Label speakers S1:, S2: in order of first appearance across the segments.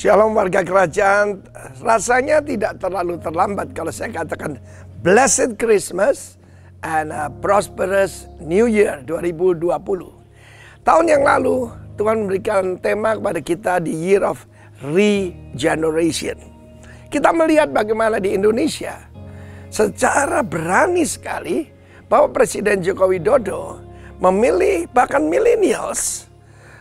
S1: Shalom warga kerajaan, rasanya tidak terlalu terlambat kalau saya katakan Blessed Christmas and a prosperous New Year 2020. Tahun yang lalu Tuhan memberikan tema kepada kita di Year of Regeneration. Kita melihat bagaimana di Indonesia secara berani sekali bahwa Presiden Joko Widodo memilih bahkan millennials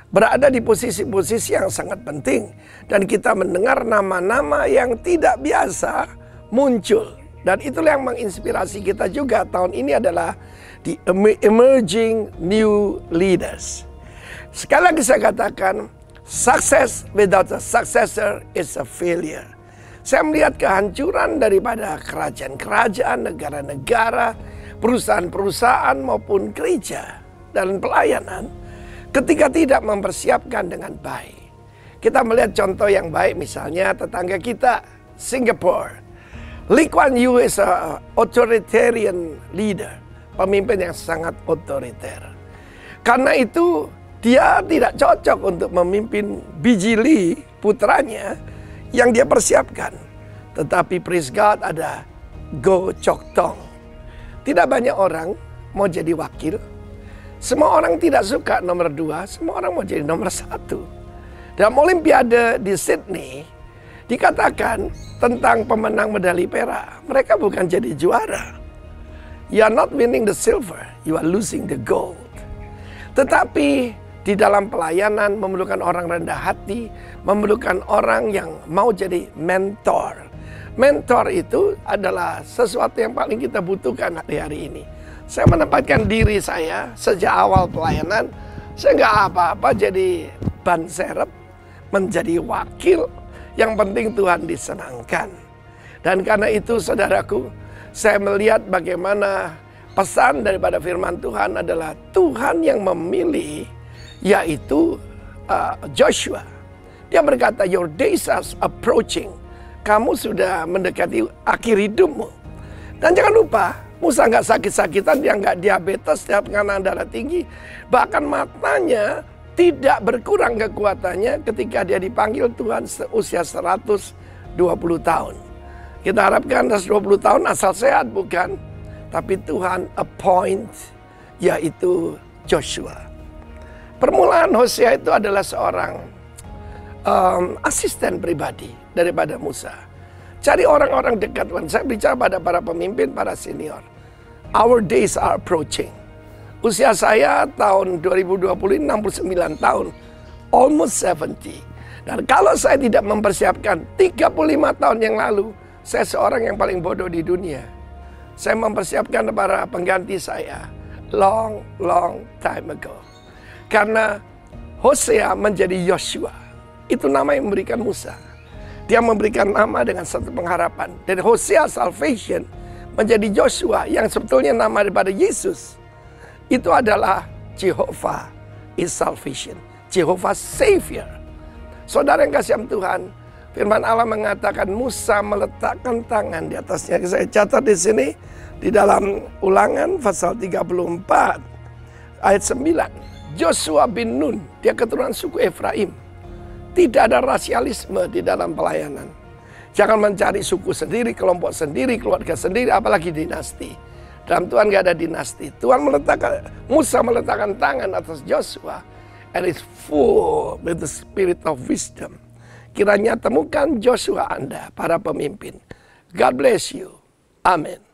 S1: berada di posisi-posisi yang sangat penting dan kita mendengar nama-nama yang tidak biasa muncul dan itulah yang menginspirasi kita juga tahun ini adalah the emerging new leaders. Sekali lagi saya katakan, success without a successor is a failure. Saya melihat kehancuran daripada kerajaan-kerajaan, negara-negara, perusahaan-perusahaan maupun gereja dan pelayanan ketika tidak mempersiapkan dengan baik. Kita melihat contoh yang baik misalnya tetangga kita Singapore. Lee Kuan Yew is a authoritarian leader, pemimpin yang sangat otoriter. Karena itu dia tidak cocok untuk memimpin biji Lee putranya yang dia persiapkan. Tetapi praise God ada Go Chok Tong. Tidak banyak orang mau jadi wakil, semua orang tidak suka nomor dua, semua orang mau jadi nomor satu. Dalam Olimpiade di Sydney, dikatakan tentang pemenang medali perak. Mereka bukan jadi juara. You are not winning the silver, you are losing the gold. Tetapi di dalam pelayanan memerlukan orang rendah hati, memerlukan orang yang mau jadi mentor. Mentor itu adalah sesuatu yang paling kita butuhkan hari-hari ini saya menempatkan diri saya sejak awal pelayanan. Saya nggak apa-apa jadi ban serep, menjadi wakil. Yang penting Tuhan disenangkan. Dan karena itu saudaraku, saya melihat bagaimana pesan daripada firman Tuhan adalah Tuhan yang memilih yaitu uh, Joshua. Dia berkata, your days are approaching. Kamu sudah mendekati akhir hidupmu. Dan jangan lupa, Musa nggak sakit-sakitan, dia nggak diabetes, dia tekanan darah tinggi. Bahkan matanya tidak berkurang kekuatannya ketika dia dipanggil Tuhan seusia 120 tahun. Kita harapkan 120 tahun asal sehat bukan? Tapi Tuhan appoint yaitu Joshua. Permulaan Hosea itu adalah seorang um, asisten pribadi daripada Musa. Cari orang-orang dekat. Saya bicara pada para pemimpin, para senior. Our days are approaching. Usia saya tahun 2020 69 tahun. Almost 70. Dan kalau saya tidak mempersiapkan 35 tahun yang lalu, saya seorang yang paling bodoh di dunia. Saya mempersiapkan para pengganti saya long, long time ago. Karena Hosea menjadi Joshua. Itu nama yang memberikan Musa. Dia memberikan nama dengan satu pengharapan. Dan Hosea Salvation menjadi Joshua yang sebetulnya nama daripada Yesus. Itu adalah Jehovah is salvation. Jehovah Savior. Saudara yang kasih Tuhan, firman Allah mengatakan Musa meletakkan tangan di atasnya. Saya catat di sini di dalam ulangan pasal 34 ayat 9. Joshua bin Nun, dia keturunan suku Efraim tidak ada rasialisme di dalam pelayanan. Jangan mencari suku sendiri, kelompok sendiri, keluarga sendiri, apalagi dinasti. Dalam Tuhan gak ada dinasti. Tuhan meletakkan, Musa meletakkan tangan atas Joshua. And it's full with the spirit of wisdom. Kiranya temukan Joshua Anda, para pemimpin. God bless you. Amin.